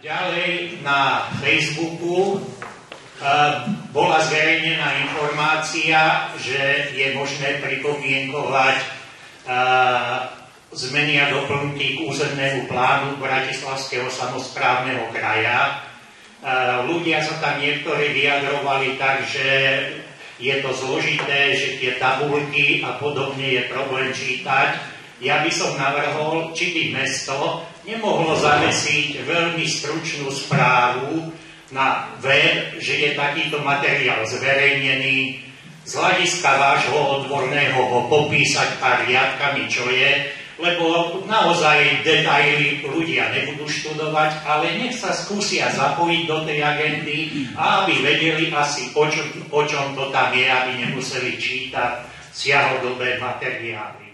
Ďalej na Facebooku bola zverejnená informácia, že je možné pripomienkovať zmeny a doplnky k územnému plánu Bratislavského samozprávneho kraja. Ľudia sa tam niektorí vyjadrovali tak, že je to zložité, že tie tabulky a podobne je problém čítať. Ja by som navrhol, či by mesto nemohlo zamesiť veľmi stručnú správu na web, že je takýto materiál zverejnený, z hľadiska vášho odborného ho popísať pár riadkami, čo je, lebo naozaj detaily ľudia nebudú študovať, ale nech sa skúsia zapojiť do tej agendy a aby vedeli asi, o čom, o čom to tam je, aby nemuseli čítať siahodobé materiály.